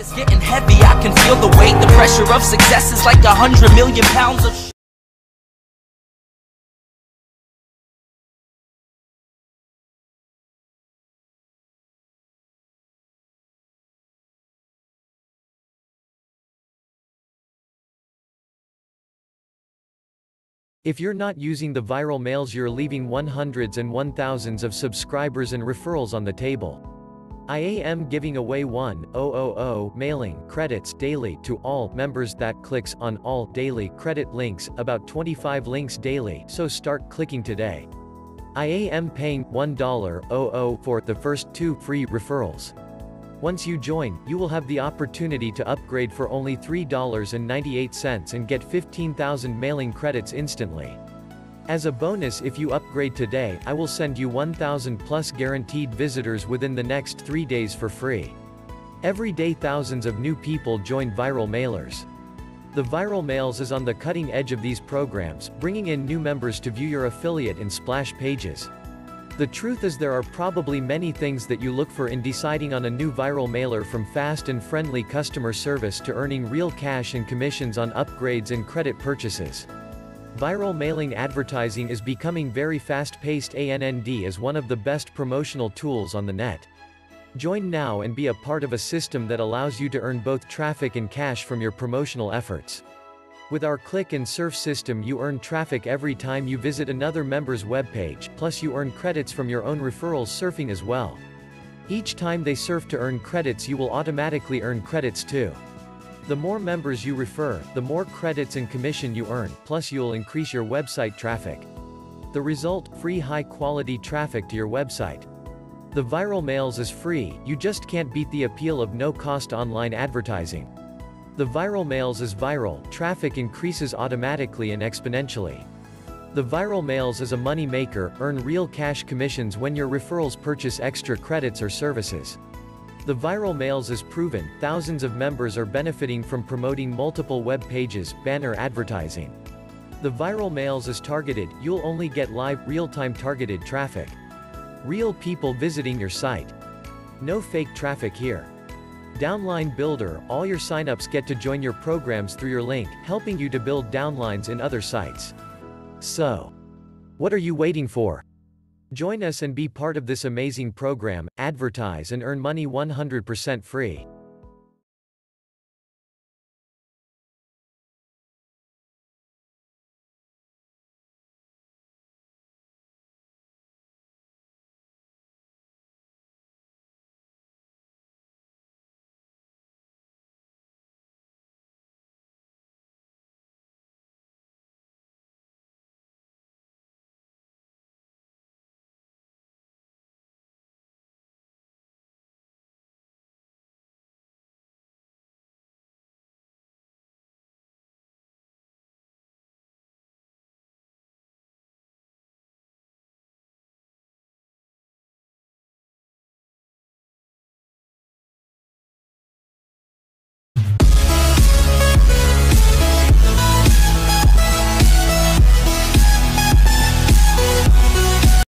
It's getting heavy, I can feel the weight. The pressure of success is like a hundred million pounds of If you're not using the viral mails you're leaving 100s and 1000s of subscribers and referrals on the table. I am giving away 1,000 mailing credits daily to all members that clicks on all daily credit links, about 25 links daily, so start clicking today. I am paying $1.00 for the first two free referrals. Once you join, you will have the opportunity to upgrade for only $3.98 and get 15,000 mailing credits instantly. As a bonus if you upgrade today, I will send you 1,000 plus guaranteed visitors within the next 3 days for free. Every day thousands of new people join Viral Mailers. The Viral Mails is on the cutting edge of these programs, bringing in new members to view your affiliate in splash pages. The truth is there are probably many things that you look for in deciding on a new viral mailer from fast and friendly customer service to earning real cash and commissions on upgrades and credit purchases. Viral mailing advertising is becoming very fast-paced ANND is one of the best promotional tools on the net. Join now and be a part of a system that allows you to earn both traffic and cash from your promotional efforts. With our click and surf system you earn traffic every time you visit another member's webpage, plus you earn credits from your own referrals surfing as well. Each time they surf to earn credits you will automatically earn credits too. The more members you refer, the more credits and commission you earn, plus you'll increase your website traffic. The result, free high-quality traffic to your website. The Viral Mails is free, you just can't beat the appeal of no-cost online advertising. The Viral Mails is viral, traffic increases automatically and exponentially. The Viral Mails is a money maker, earn real cash commissions when your referrals purchase extra credits or services. The Viral Mails is proven, thousands of members are benefiting from promoting multiple web pages, banner advertising. The Viral Mails is targeted, you'll only get live, real-time targeted traffic. Real people visiting your site. No fake traffic here. Downline Builder, all your signups get to join your programs through your link, helping you to build downlines in other sites. So, what are you waiting for? Join us and be part of this amazing program, advertise and earn money 100% free.